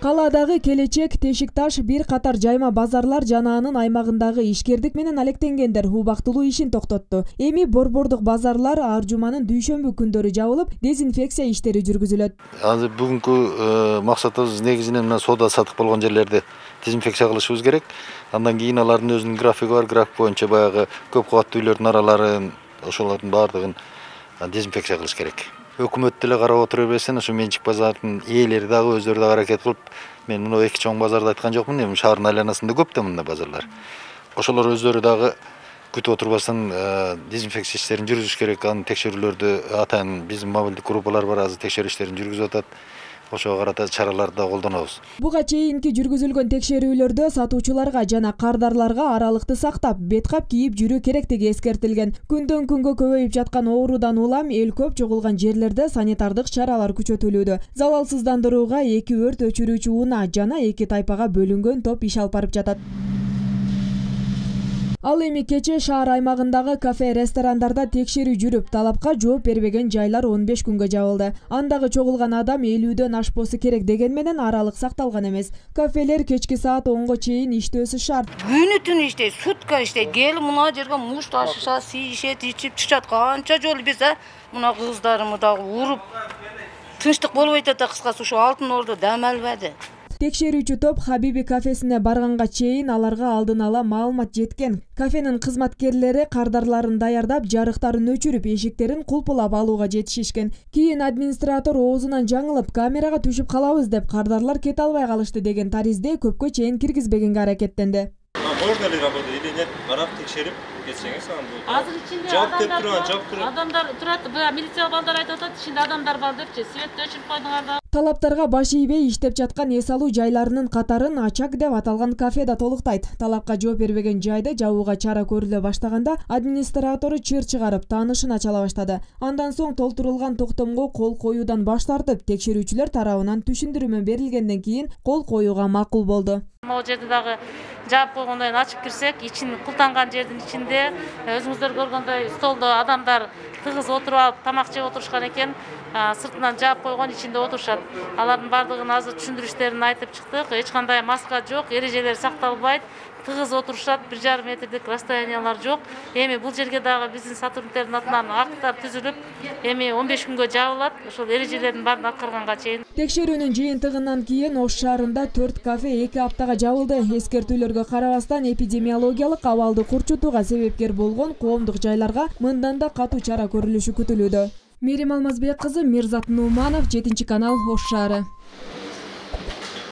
калаадагы келечек тешик таш бир катар жайма базарлар жана анын аймагындагы ишкердик менен алектенгендер убактылуу ишин токтотту эми борбордук базарлар ар жуманын дүйшөмбү күндөрү жабылып дезинфекция иштери жүргүзүлөт. Азыр бүгүнкү э, максатыбыз негизинен мына соода саттык болгон жерлерди дезинфекция кылышыбыз керек. Андан кийин алардын өзүнүн графиги бар. График боюнча баягы көп кабаттуу үйлөрдүн араларын ошолордун баардыгын дезинфекция кылыш керек. Өкмөт деле карап отура бербестен ошо менчик базардын ээлери дагы өздөрү дагы аракет кылып мен мына эки чоң базарды айткан жокмун эми шаардын айланасында көп да мындай базарлар ошолор өздөрү дагы күтүп отурбастан дезинфекция иштерин жүргүзүш керек анын текшерүүлөрдү атайын биздин мобилдик группалар бар азыр текшерүү иштерин жүргүзүп атат ошого карата чараларды да колдонобуз. Буга чейинки жүргүзүлгөн текшерүүлөрдө сатуучуларга жана кардарларга аралыкты сактап бет кап кийип жүрүү керектиги эскертилген. Күндөн күнгө көбөйүп жаткан оорудан улам эл көп чогулган жерлерде санитардык чаралар күчөтүлүүдө. Залалсыздандырууга эки өрт өчүрүүчү унаа жана эки тайпага бөлүнгөн топ иш алып барып жатат. Ал эми кечээ шаар аймагындагы кафе ресторандарда текшерүү жүрүп талапка жооп бербеген жайлар он беш күнгө жабылды. Андагы чогулган адам элүүдөн ашпосу керек дегени менен аралык сакталган эмес. Кафелер кечки саат онго чейин иштөөсү шарт. Күнү түнү иштейт сутка иштейт келип мына жерге муш ташышат сийишет ичип чыгышат канча жолу биз мына кыздарымы дагы уруп тынчтык болбой атат да кыскасы ушул алтын ордо дем албады текшерүүчү топ хабиби кафесине барганга чейин аларга алдын ала маалымат жеткен. Кафенин кызматкерлери кардарларын даярдап жарыктарын өчүрүп эшиктерин кулпулап алууга жетишишкен кийин администратор оозунан жаңылып камерага түшүп калабыз деп кардарлар кете албай калышты деген таризде көпкө чейин киргизбегенге аракеттенди можно ли работать или нет? Карап текшерип кетсеңиз анан азыр ичинде жаап деп турган турат адамдар турат баягы милиция балдар айтып атат ичинде адамдар бар депчи светти өчүрүп койдуңар да. Талаптарга баш ийбей иштеп жаткан эс алуу жайларынын катарын ачак деп аталган кафе да толуктайт. Талапка жооп бербеген жайды жабууга чара көрүлө баштаганда администратору чыр чыгарып таанышын ачала баштады. Андан соң толтурулган токтомго кол коюудан баш тартып текшерүүчүлөр тарабынан түшүндүрмө берилгенден кийин кол коюуга макул болду могу жерде дагы жаап койгондон кийин ачып кирсек ичин култанган жердин ичинде өзүңүздөр көргөндөй столдо адамдар тыгыз отуруп алып тамак жеп отурушкан экен сыртынан жаап койгон ичинде отурушат. Алардын баардыгын азыр түшүндүрүштөрүн айтып чыктык. Эч кандай маска жок эрежелер сакталбайт тыгыз отурушат бир жарым метрдик расстояниялар жок. Эми бул жерге дагы биздин сотрудниктердин атынан акттар түзүлүп эми он беш күнгө жабылат. Ошол эрежелердин баарын аткарганга чейин. Текшерүүнүн жыйынтыгынан кийин ош шаарында төрт кафе эки аптага жабылды. Эскертүүлөргө карабастан эпидемиологиялык абалды курчутууга себепкер болгон коомдук жайларга мындан да катуу чара көрүлүшү күтүлүүдө. Мээрим алмазбек кызы мирзат нууманов жетинчи канал ош шаары.